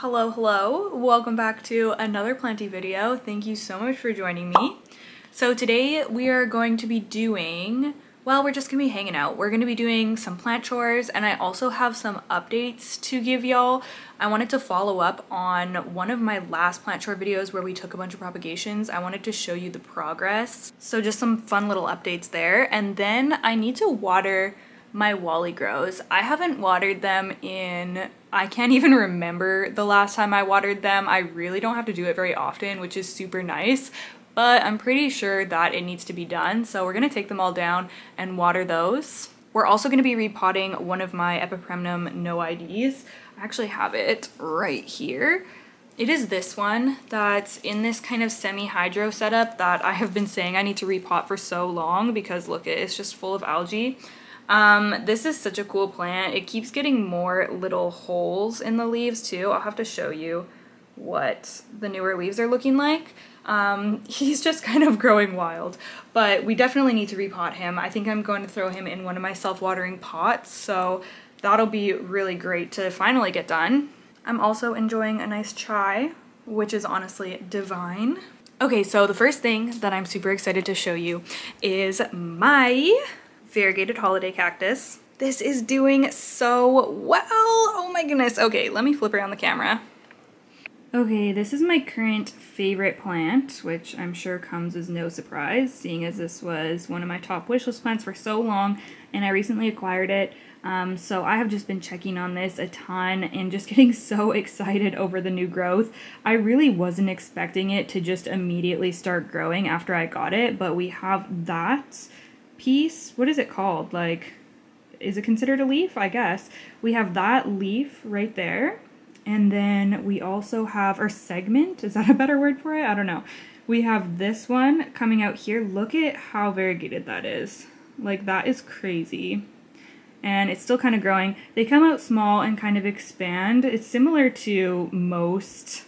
Hello, hello. Welcome back to another planty video. Thank you so much for joining me. So today we are going to be doing, well, we're just gonna be hanging out. We're gonna be doing some plant chores and I also have some updates to give y'all. I wanted to follow up on one of my last plant chore videos where we took a bunch of propagations. I wanted to show you the progress. So just some fun little updates there. And then I need to water my Wally grows. I haven't watered them in, I can't even remember the last time I watered them. I really don't have to do it very often, which is super nice, but I'm pretty sure that it needs to be done. So we're gonna take them all down and water those. We're also gonna be repotting one of my Epipremnum no IDs. I actually have it right here. It is this one that's in this kind of semi-hydro setup that I have been saying I need to repot for so long because look, it's just full of algae. Um, this is such a cool plant. It keeps getting more little holes in the leaves too. I'll have to show you what the newer leaves are looking like. Um, he's just kind of growing wild, but we definitely need to repot him. I think I'm going to throw him in one of my self-watering pots, so that'll be really great to finally get done. I'm also enjoying a nice chai, which is honestly divine. Okay, so the first thing that I'm super excited to show you is my variegated holiday cactus. This is doing so well. Oh my goodness. Okay, let me flip around the camera. Okay, this is my current favorite plant, which I'm sure comes as no surprise, seeing as this was one of my top wishlist plants for so long, and I recently acquired it. Um, so I have just been checking on this a ton and just getting so excited over the new growth. I really wasn't expecting it to just immediately start growing after I got it, but we have that piece. What is it called? Like, is it considered a leaf? I guess. We have that leaf right there. And then we also have our segment. Is that a better word for it? I don't know. We have this one coming out here. Look at how variegated that is. Like, that is crazy. And it's still kind of growing. They come out small and kind of expand. It's similar to most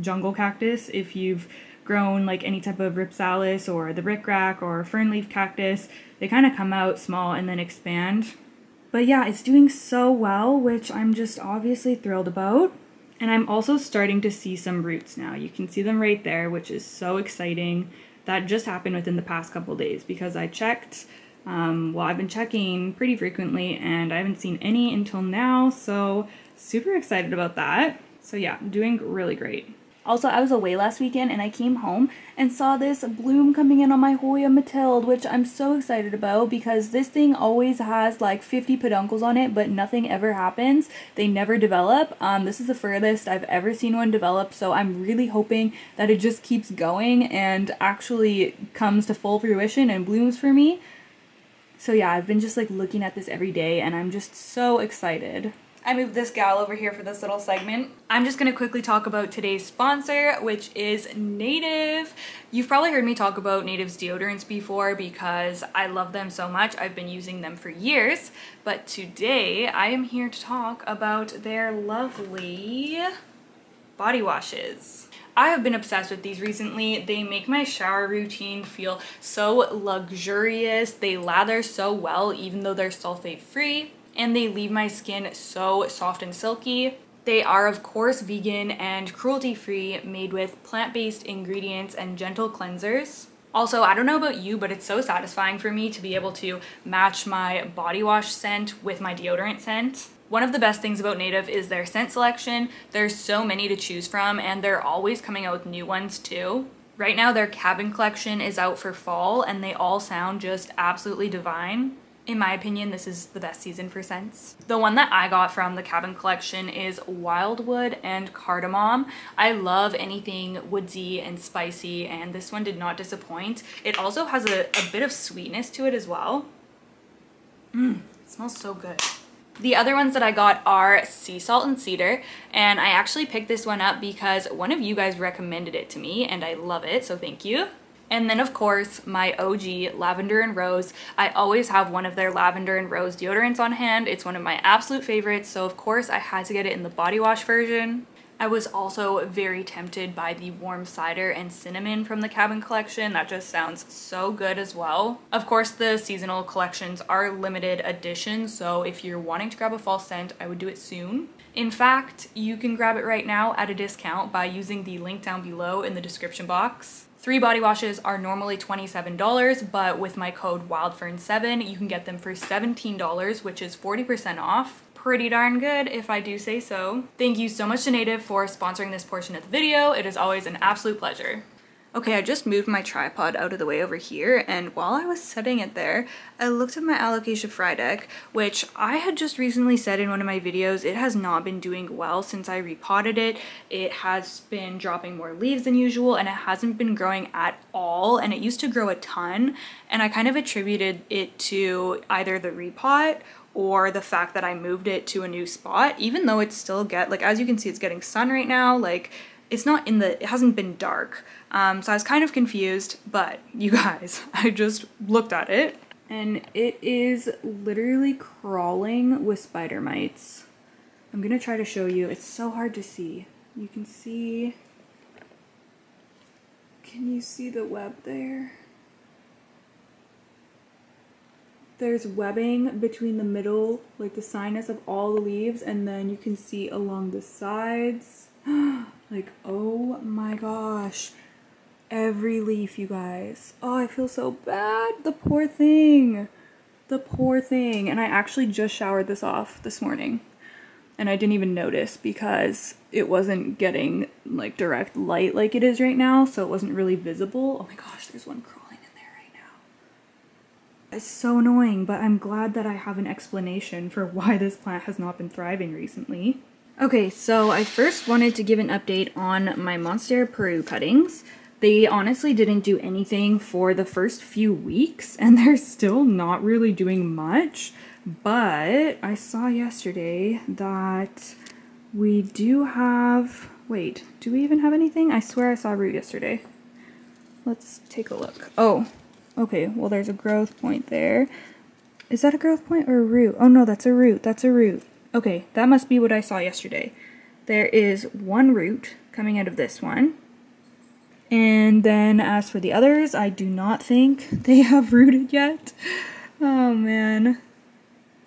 jungle cactus if you've grown like any type of Rhipsalis or the rickrack or fernleaf cactus, they kind of come out small and then expand. But yeah, it's doing so well, which I'm just obviously thrilled about. And I'm also starting to see some roots now. You can see them right there, which is so exciting. That just happened within the past couple days because I checked, um, well, I've been checking pretty frequently and I haven't seen any until now. So super excited about that. So yeah, doing really great. Also, I was away last weekend and I came home and saw this bloom coming in on my Hoya Mathilde, which I'm so excited about because this thing always has like 50 peduncles on it, but nothing ever happens. They never develop. Um, this is the furthest I've ever seen one develop, so I'm really hoping that it just keeps going and actually comes to full fruition and blooms for me. So yeah, I've been just like looking at this every day and I'm just so excited. I moved this gal over here for this little segment. I'm just gonna quickly talk about today's sponsor, which is Native. You've probably heard me talk about Native's deodorants before because I love them so much. I've been using them for years, but today I am here to talk about their lovely body washes. I have been obsessed with these recently. They make my shower routine feel so luxurious. They lather so well even though they're sulfate free and they leave my skin so soft and silky. They are of course vegan and cruelty free, made with plant-based ingredients and gentle cleansers. Also, I don't know about you, but it's so satisfying for me to be able to match my body wash scent with my deodorant scent. One of the best things about Native is their scent selection. There's so many to choose from and they're always coming out with new ones too. Right now their cabin collection is out for fall and they all sound just absolutely divine. In my opinion, this is the best season for scents. The one that I got from the Cabin Collection is Wildwood and Cardamom. I love anything woodsy and spicy and this one did not disappoint. It also has a, a bit of sweetness to it as well. Mmm, smells so good. The other ones that I got are Sea Salt and Cedar, and I actually picked this one up because one of you guys recommended it to me, and I love it, so thank you. And then of course, my OG Lavender and Rose. I always have one of their Lavender and Rose deodorants on hand. It's one of my absolute favorites, so of course I had to get it in the body wash version. I was also very tempted by the warm cider and cinnamon from the Cabin Collection. That just sounds so good as well. Of course, the seasonal collections are limited edition, so if you're wanting to grab a fall scent, I would do it soon. In fact, you can grab it right now at a discount by using the link down below in the description box. Three body washes are normally $27, but with my code WILDFERN7, you can get them for $17, which is 40% off. Pretty darn good, if I do say so. Thank you so much to Native for sponsoring this portion of the video. It is always an absolute pleasure. Okay, I just moved my tripod out of the way over here, and while I was setting it there, I looked at my Alocasia Frydek, which I had just recently said in one of my videos, it has not been doing well since I repotted it. It has been dropping more leaves than usual, and it hasn't been growing at all, and it used to grow a ton, and I kind of attributed it to either the repot or the fact that I moved it to a new spot, even though it's still get, like as you can see, it's getting sun right now, like it's not in the, it hasn't been dark. Um, so I was kind of confused, but you guys, I just looked at it and it is literally crawling with spider mites. I'm gonna try to show you. It's so hard to see. You can see, can you see the web there? There's webbing between the middle, like the sinus of all the leaves, and then you can see along the sides. like, oh my gosh every leaf, you guys. Oh, I feel so bad. The poor thing. The poor thing. And I actually just showered this off this morning. And I didn't even notice because it wasn't getting like direct light like it is right now. So it wasn't really visible. Oh my gosh, there's one crawling in there right now. It's so annoying, but I'm glad that I have an explanation for why this plant has not been thriving recently. Okay, so I first wanted to give an update on my Monstera Peru cuttings. They honestly didn't do anything for the first few weeks and they're still not really doing much. But I saw yesterday that we do have, wait, do we even have anything? I swear I saw root yesterday. Let's take a look. Oh, okay, well there's a growth point there. Is that a growth point or a root? Oh no, that's a root, that's a root. Okay, that must be what I saw yesterday. There is one root coming out of this one. And then as for the others, I do not think they have rooted yet. Oh man.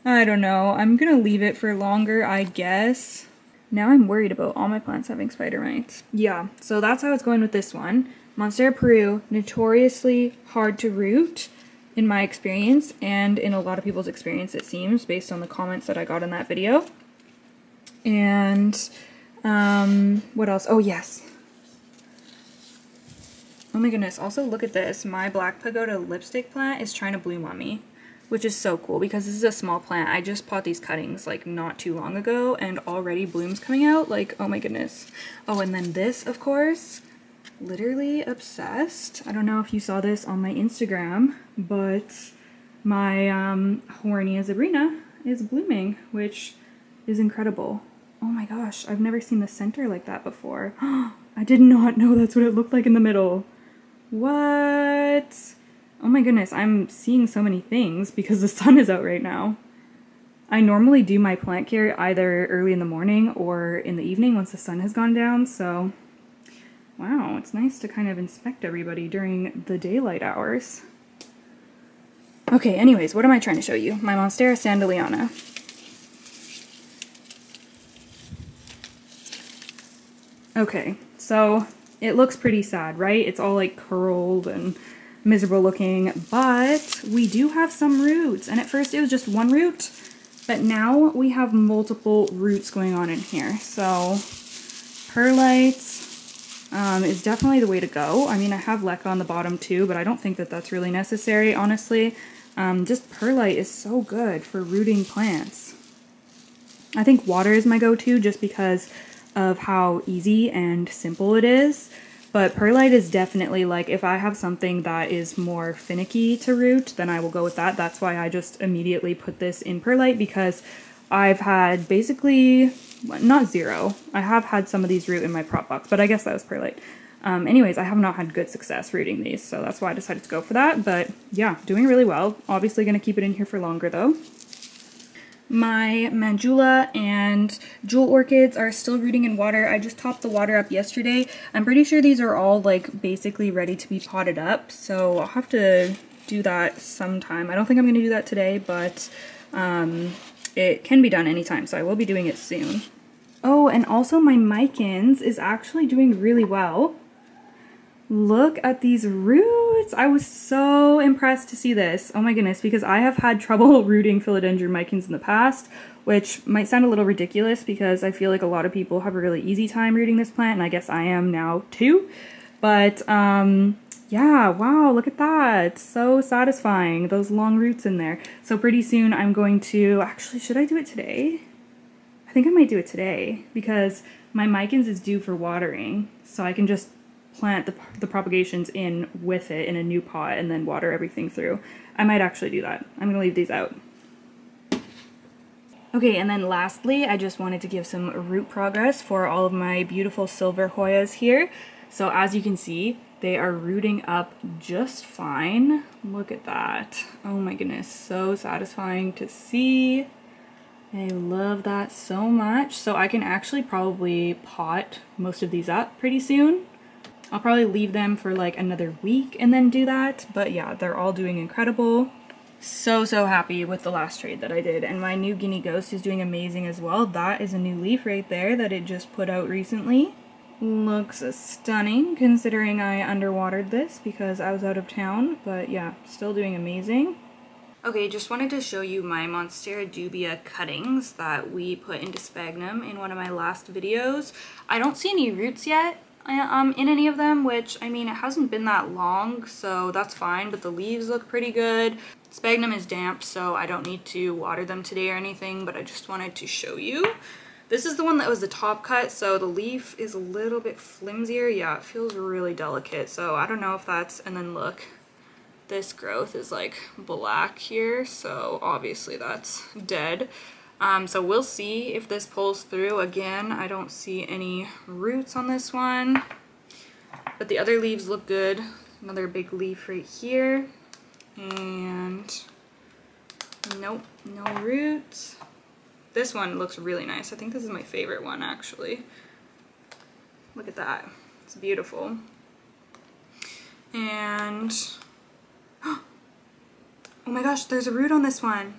I don't know. I'm gonna leave it for longer, I guess. Now I'm worried about all my plants having spider mites. Yeah, so that's how it's going with this one. Monstera Peru, notoriously hard to root in my experience and in a lot of people's experience it seems based on the comments that I got in that video. And um, what else? Oh yes, Oh my goodness, also look at this. My Black Pagoda lipstick plant is trying to bloom on me, which is so cool because this is a small plant. I just bought these cuttings like not too long ago and already blooms coming out. Like, oh my goodness. Oh, and then this, of course, literally obsessed. I don't know if you saw this on my Instagram, but my um, Huernia zebrina is blooming, which is incredible. Oh my gosh, I've never seen the center like that before. I did not know that's what it looked like in the middle. What? Oh my goodness, I'm seeing so many things because the sun is out right now. I normally do my plant care either early in the morning or in the evening once the sun has gone down, so wow, it's nice to kind of inspect everybody during the daylight hours. Okay, anyways, what am I trying to show you? My Monstera standleyana. Okay, so it looks pretty sad, right? It's all like curled and miserable looking, but we do have some roots. And at first it was just one root, but now we have multiple roots going on in here. So perlite um, is definitely the way to go. I mean, I have leca on the bottom too, but I don't think that that's really necessary, honestly. Um, just perlite is so good for rooting plants. I think water is my go-to just because of how easy and simple it is. But perlite is definitely like if I have something that is more finicky to root, then I will go with that. That's why I just immediately put this in perlite because I've had basically, not zero, I have had some of these root in my prop box, but I guess that was perlite. Um, anyways, I have not had good success rooting these, so that's why I decided to go for that. But yeah, doing really well. Obviously going to keep it in here for longer though. My Manjula and Jewel Orchids are still rooting in water. I just topped the water up yesterday. I'm pretty sure these are all like basically ready to be potted up, so I'll have to do that sometime. I don't think I'm going to do that today, but um, it can be done anytime, so I will be doing it soon. Oh, and also my Micans is actually doing really well. Look at these roots. I was so impressed to see this. Oh my goodness, because I have had trouble rooting philodendron Micans in the past, which might sound a little ridiculous because I feel like a lot of people have a really easy time rooting this plant, and I guess I am now too. But um, yeah, wow, look at that. So satisfying, those long roots in there. So pretty soon I'm going to, actually, should I do it today? I think I might do it today because my Micans is due for watering, so I can just plant the, the propagations in with it in a new pot and then water everything through. I might actually do that. I'm gonna leave these out. Okay, and then lastly, I just wanted to give some root progress for all of my beautiful silver Hoyas here. So as you can see, they are rooting up just fine. Look at that. Oh my goodness, so satisfying to see. I love that so much. So I can actually probably pot most of these up pretty soon. I'll probably leave them for like another week and then do that. But yeah, they're all doing incredible. So, so happy with the last trade that I did. And my new Guinea Ghost is doing amazing as well. That is a new leaf right there that it just put out recently. Looks stunning considering I underwatered this because I was out of town. But yeah, still doing amazing. Okay, just wanted to show you my Monstera dubia cuttings that we put into sphagnum in one of my last videos. I don't see any roots yet um, in any of them, which, I mean, it hasn't been that long, so that's fine, but the leaves look pretty good. Sphagnum is damp, so I don't need to water them today or anything, but I just wanted to show you. This is the one that was the top cut, so the leaf is a little bit flimsier. Yeah, it feels really delicate, so I don't know if that's, and then look, this growth is like black here, so obviously that's dead. Um, so we'll see if this pulls through. Again, I don't see any roots on this one, but the other leaves look good. Another big leaf right here, and nope, no roots. This one looks really nice. I think this is my favorite one actually. Look at that, it's beautiful. And Oh my gosh, there's a root on this one.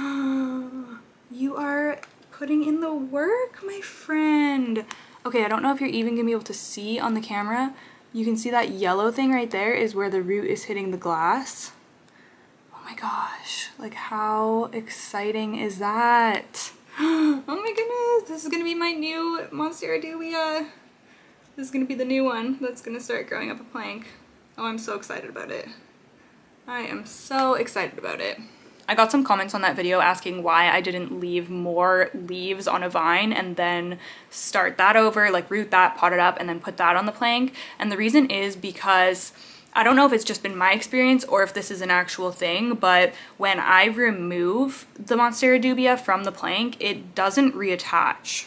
you are putting in the work, my friend. Okay, I don't know if you're even gonna be able to see on the camera. You can see that yellow thing right there is where the root is hitting the glass. Oh my gosh, like how exciting is that? oh my goodness, this is gonna be my new Monstera dubia. This is gonna be the new one that's gonna start growing up a plank. Oh, I'm so excited about it. I am so excited about it. I got some comments on that video asking why I didn't leave more leaves on a vine and then start that over, like root that, pot it up, and then put that on the plank. And the reason is because I don't know if it's just been my experience or if this is an actual thing, but when I remove the Monstera dubia from the plank, it doesn't reattach.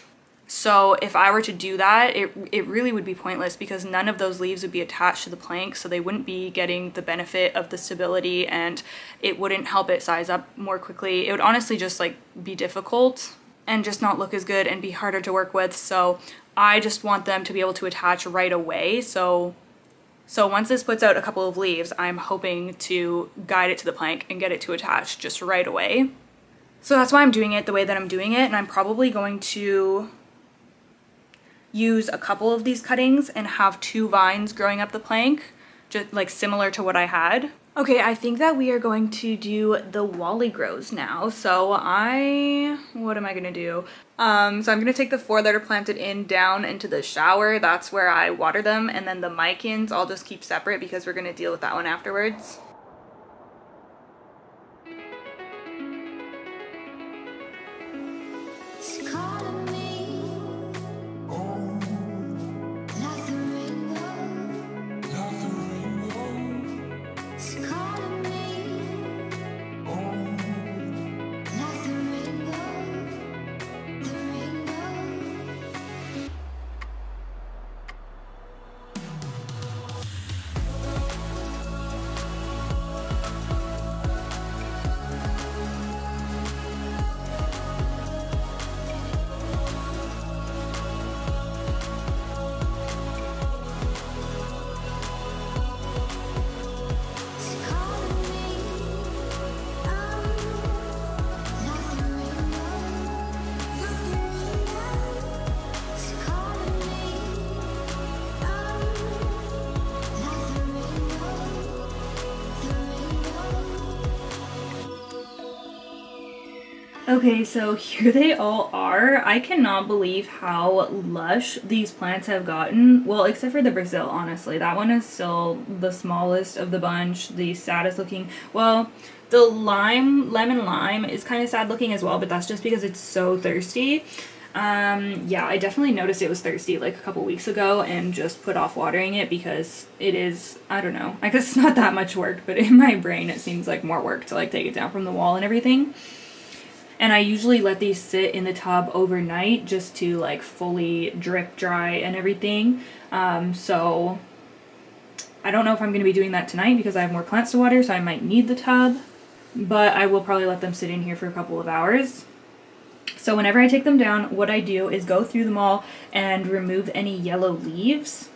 So if I were to do that, it, it really would be pointless because none of those leaves would be attached to the plank, so they wouldn't be getting the benefit of the stability and it wouldn't help it size up more quickly. It would honestly just like be difficult and just not look as good and be harder to work with. So I just want them to be able to attach right away. So so once this puts out a couple of leaves, I'm hoping to guide it to the plank and get it to attach just right away. So that's why I'm doing it the way that I'm doing it and I'm probably going to use a couple of these cuttings and have two vines growing up the plank, just like similar to what I had. Okay, I think that we are going to do the Wally grows now. So I, what am I gonna do? Um, so I'm gonna take the four that are planted in down into the shower. That's where I water them. And then the Micans I'll just keep separate because we're gonna deal with that one afterwards. Okay, so here they all are. I cannot believe how lush these plants have gotten. Well, except for the Brazil, honestly. That one is still the smallest of the bunch, the saddest looking. Well, the lime, lemon lime is kind of sad looking as well, but that's just because it's so thirsty. Um, yeah, I definitely noticed it was thirsty like a couple weeks ago and just put off watering it because it is, I don't know, I guess it's not that much work, but in my brain it seems like more work to like take it down from the wall and everything. And I usually let these sit in the tub overnight just to like fully drip dry and everything. Um, so I don't know if I'm going to be doing that tonight because I have more plants to water, so I might need the tub. But I will probably let them sit in here for a couple of hours. So whenever I take them down, what I do is go through them all and remove any yellow leaves.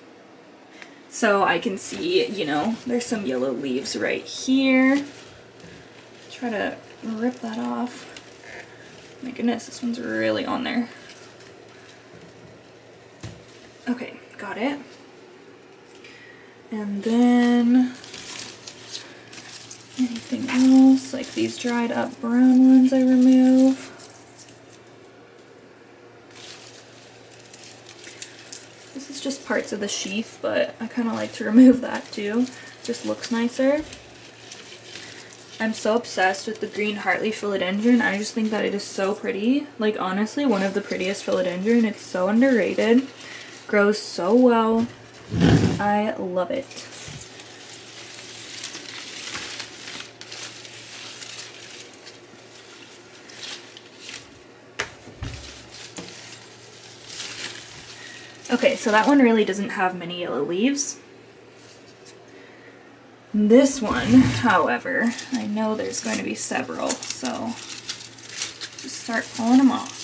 So I can see, you know, there's some yellow leaves right here. Try to rip that off. My goodness, this one's really on there. Okay, got it. And then anything else, like these dried up brown ones I remove. This is just parts of the sheath, but I kind of like to remove that too. Just looks nicer. I'm so obsessed with the green heartleaf philodendron. I just think that it is so pretty. Like honestly, one of the prettiest philodendron. It's so underrated. Grows so well. I love it. Okay, so that one really doesn't have many yellow leaves. This one, however, I know there's going to be several, so just start pulling them off.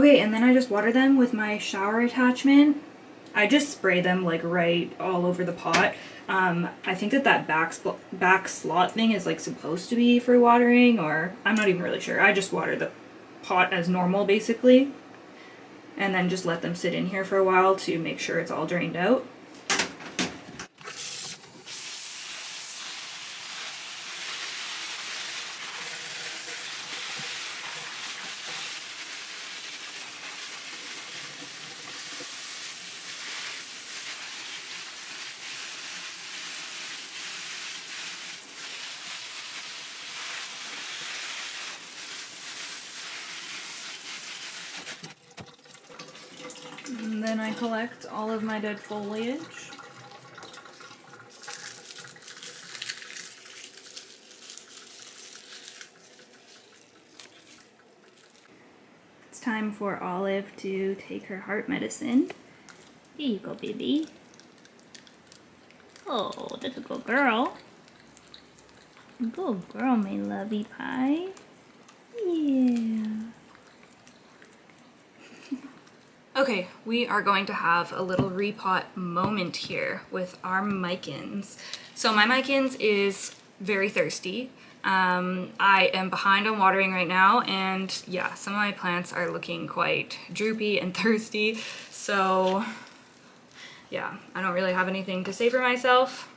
Okay, and then I just water them with my shower attachment. I just spray them like right all over the pot. Um, I think that that back, back slot thing is like supposed to be for watering or I'm not even really sure. I just water the pot as normal basically and then just let them sit in here for a while to make sure it's all drained out. And then I collect all of my dead foliage. It's time for Olive to take her heart medicine. Here you go, baby. Oh, that's a good girl. Good girl, my lovey pie. Yeah. Okay, we are going to have a little repot moment here with our micans. So my micans is very thirsty. Um, I am behind on watering right now and yeah, some of my plants are looking quite droopy and thirsty. So yeah, I don't really have anything to say for myself.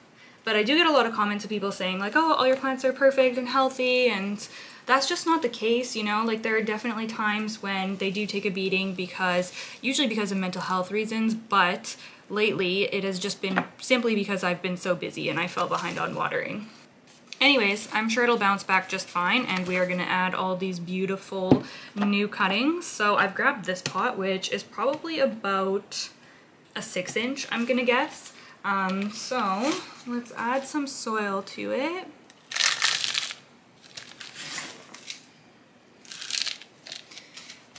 But I do get a lot of comments of people saying like, oh, all your plants are perfect and healthy and that's just not the case, you know, like there are definitely times when they do take a beating because, usually because of mental health reasons, but lately it has just been simply because I've been so busy and I fell behind on watering. Anyways, I'm sure it'll bounce back just fine and we are gonna add all these beautiful new cuttings. So I've grabbed this pot, which is probably about a six inch, I'm gonna guess. Um, so let's add some soil to it.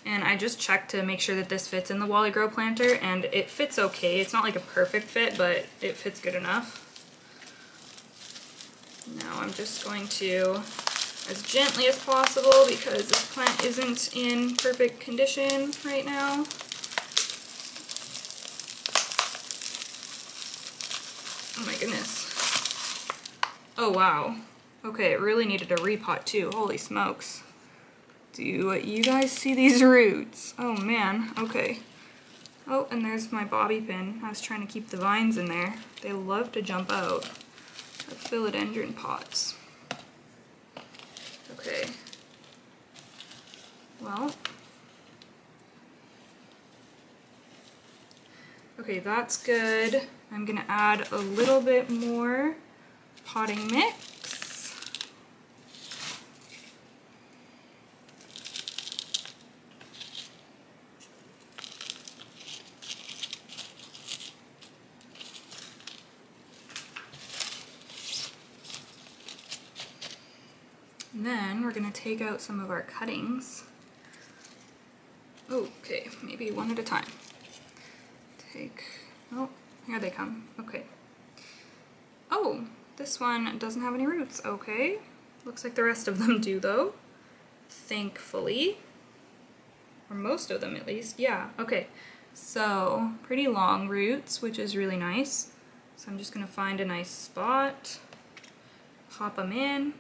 And I just checked to make sure that this fits in the Wally Grow planter and it fits okay. It's not like a perfect fit, but it fits good enough. Now I'm just going to, as gently as possible because this plant isn't in perfect condition right now. Oh my goodness. Oh wow. Okay, it really needed a repot too. Holy smokes. Do you guys see these roots? Oh man, okay. Oh, and there's my bobby pin. I was trying to keep the vines in there. They love to jump out of philodendron pots. Okay. Well. Okay, that's good. I'm gonna add a little bit more potting mix. We're gonna take out some of our cuttings. Okay, maybe one at a time. Take, oh, here they come, okay. Oh, this one doesn't have any roots, okay. Looks like the rest of them do though, thankfully. Or most of them at least, yeah, okay. So, pretty long roots, which is really nice. So I'm just gonna find a nice spot, pop them in.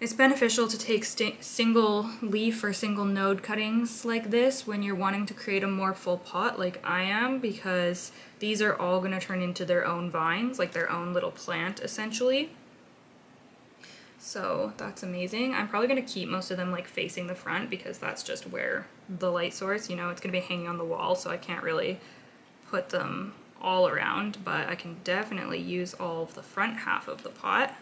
It's beneficial to take single leaf or single node cuttings like this when you're wanting to create a more full pot like I am because these are all going to turn into their own vines, like their own little plant essentially. So that's amazing. I'm probably going to keep most of them like facing the front because that's just where the light source, you know, it's going to be hanging on the wall so I can't really put them all around, but I can definitely use all of the front half of the pot.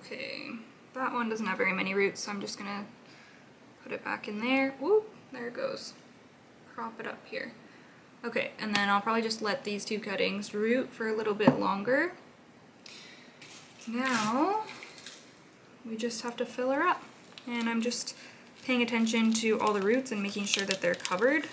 Okay, that one doesn't have very many roots, so I'm just gonna put it back in there. Whoop, there it goes. Prop it up here. Okay, and then I'll probably just let these two cuttings root for a little bit longer. Now, we just have to fill her up. And I'm just paying attention to all the roots and making sure that they're covered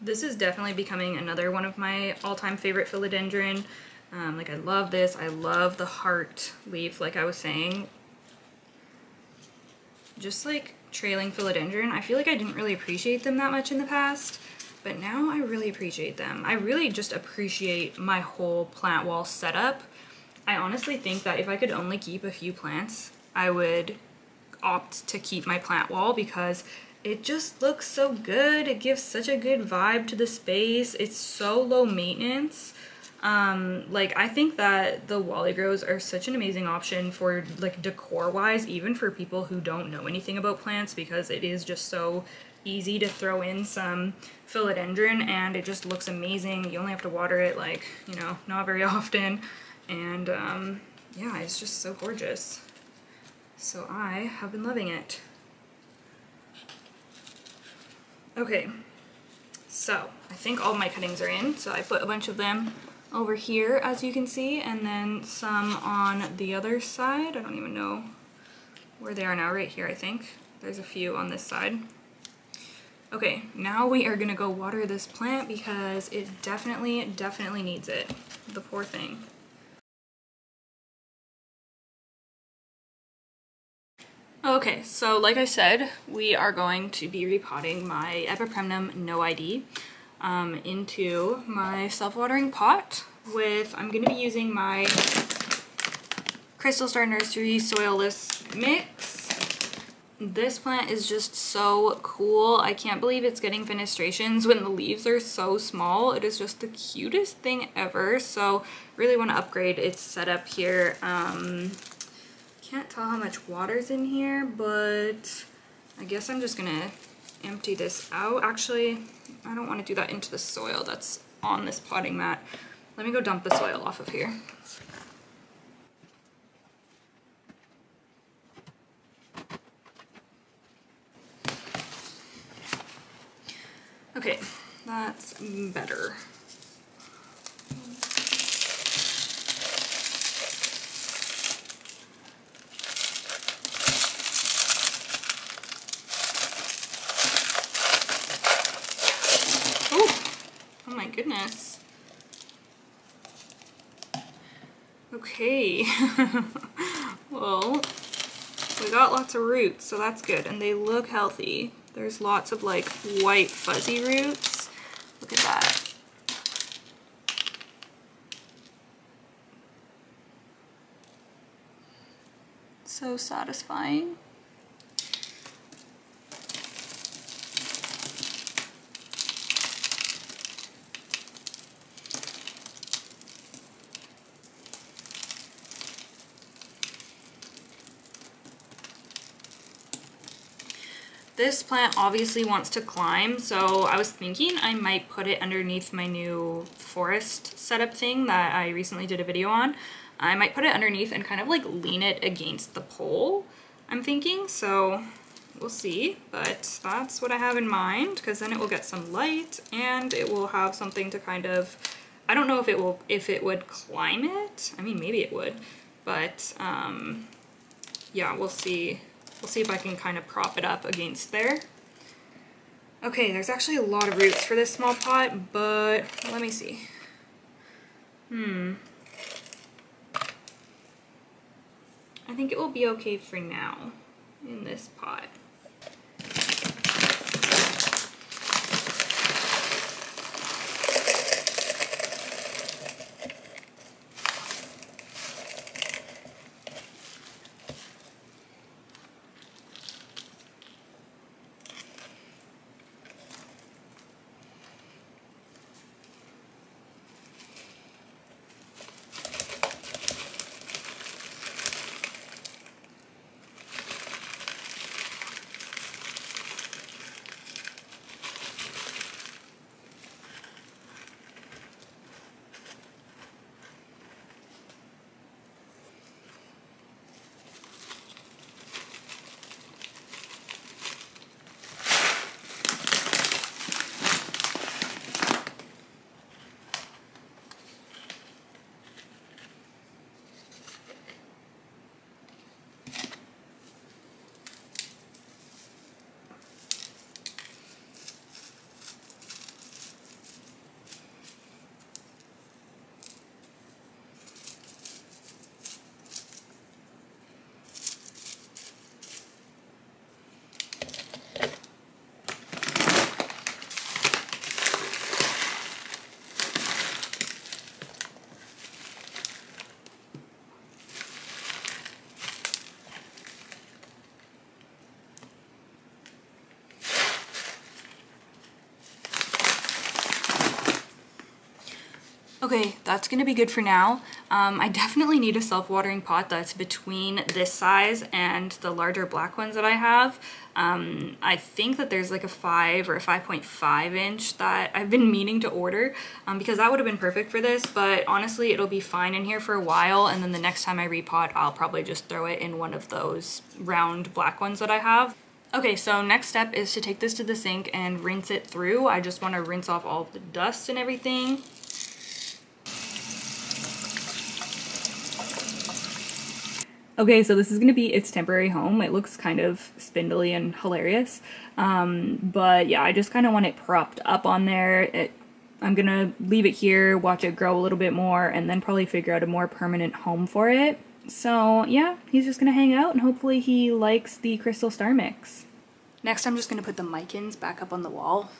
This is definitely becoming another one of my all-time favorite philodendron. Um, like I love this. I love the heart leaf, like I was saying. Just like trailing philodendron, I feel like I didn't really appreciate them that much in the past, but now I really appreciate them. I really just appreciate my whole plant wall setup. I honestly think that if I could only keep a few plants, I would opt to keep my plant wall because it just looks so good. It gives such a good vibe to the space. It's so low maintenance. Um, like I think that the Wally Grows are such an amazing option for like decor wise, even for people who don't know anything about plants because it is just so easy to throw in some philodendron and it just looks amazing. You only have to water it like, you know, not very often. And um, yeah, it's just so gorgeous. So I have been loving it. Okay, so I think all my cuttings are in. So I put a bunch of them over here, as you can see, and then some on the other side. I don't even know where they are now, right here, I think. There's a few on this side. Okay, now we are gonna go water this plant because it definitely, definitely needs it. The poor thing. So like I said, we are going to be repotting my Epipremnum No ID um, into my self-watering pot with, I'm going to be using my Crystal Star Nursery Soilless Mix. This plant is just so cool. I can't believe it's getting fenestrations when the leaves are so small. It is just the cutest thing ever. So really want to upgrade its setup here. Um, can't tell how much water's in here, but I guess I'm just gonna empty this out. Actually, I don't want to do that into the soil that's on this potting mat. Let me go dump the soil off of here. Okay, that's better. Oh, oh my goodness. Okay. well, we got lots of roots, so that's good. And they look healthy. There's lots of like white fuzzy roots. Look at that. So satisfying. This plant obviously wants to climb, so I was thinking I might put it underneath my new forest setup thing that I recently did a video on. I might put it underneath and kind of like lean it against the pole, I'm thinking, so we'll see. But that's what I have in mind, because then it will get some light and it will have something to kind of, I don't know if it will, if it would climb it. I mean, maybe it would, but um, yeah, we'll see We'll see if I can kind of prop it up against there. Okay, there's actually a lot of roots for this small pot, but let me see. Hmm. I think it will be okay for now in this pot. Okay, that's gonna be good for now. Um, I definitely need a self-watering pot that's between this size and the larger black ones that I have. Um, I think that there's like a 5 or a 5.5 inch that I've been meaning to order um, because that would have been perfect for this, but honestly it'll be fine in here for a while and then the next time I repot I'll probably just throw it in one of those round black ones that I have. Okay, so next step is to take this to the sink and rinse it through. I just want to rinse off all the dust and everything. Okay, so this is going to be its temporary home. It looks kind of spindly and hilarious. Um, but yeah, I just kind of want it propped up on there. It, I'm going to leave it here, watch it grow a little bit more, and then probably figure out a more permanent home for it. So yeah, he's just gonna hang out and hopefully he likes the crystal star mix. Next I'm just gonna put the micans back up on the wall.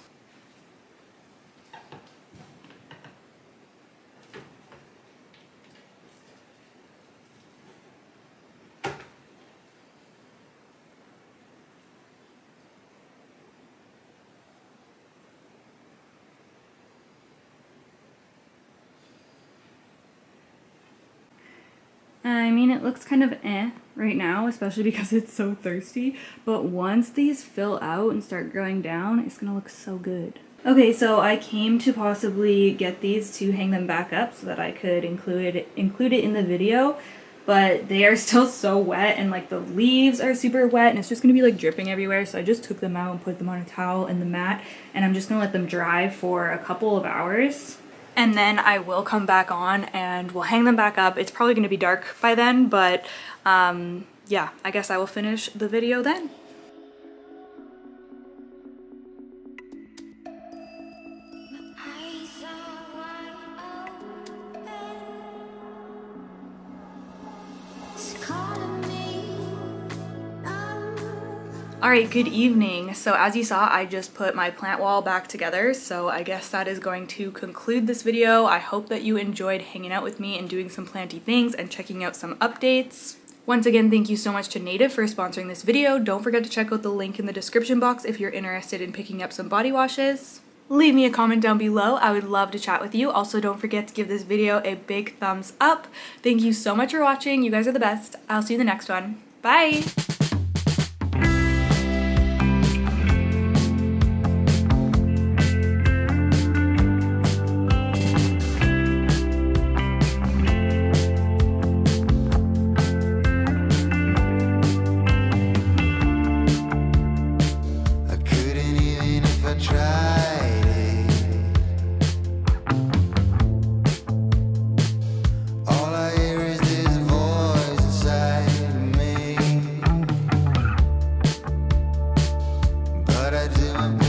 I mean, it looks kind of eh right now, especially because it's so thirsty, but once these fill out and start growing down, it's gonna look so good. Okay, so I came to possibly get these to hang them back up so that I could include it, include it in the video, but they are still so wet and like the leaves are super wet and it's just gonna be like dripping everywhere, so I just took them out and put them on a towel in the mat, and I'm just gonna let them dry for a couple of hours and then I will come back on and we'll hang them back up. It's probably gonna be dark by then, but um, yeah, I guess I will finish the video then. Alright, good evening. So as you saw, I just put my plant wall back together, so I guess that is going to conclude this video. I hope that you enjoyed hanging out with me and doing some planty things and checking out some updates. Once again, thank you so much to Native for sponsoring this video. Don't forget to check out the link in the description box if you're interested in picking up some body washes. Leave me a comment down below. I would love to chat with you. Also, don't forget to give this video a big thumbs up. Thank you so much for watching. You guys are the best. I'll see you in the next one. Bye!